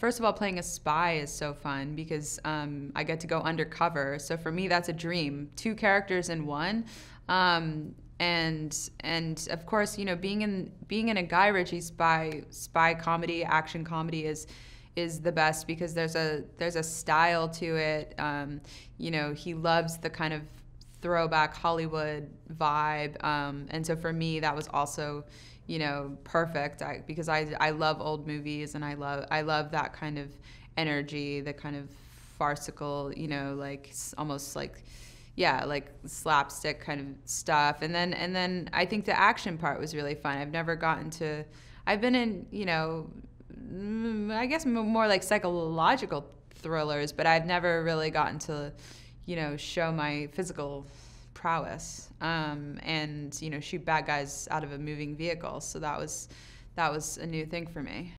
first of all, playing a spy is so fun because um, I get to go undercover. So for me, that's a dream. Two characters in one. Um, and and of course, you know, being in being in a Guy Ritchie spy spy comedy, action comedy is is the best because there's a there's a style to it. Um, you know, he loves the kind of throwback Hollywood vibe, um, and so for me, that was also you know perfect I, because I I love old movies and I love I love that kind of energy, the kind of farcical, you know, like almost like yeah, like slapstick kind of stuff. And then and then I think the action part was really fun. I've never gotten to I've been in, you know, mm, I guess more like psychological thrillers, but I've never really gotten to, you know, show my physical prowess um, and you know shoot bad guys out of a moving vehicle. So that was that was a new thing for me.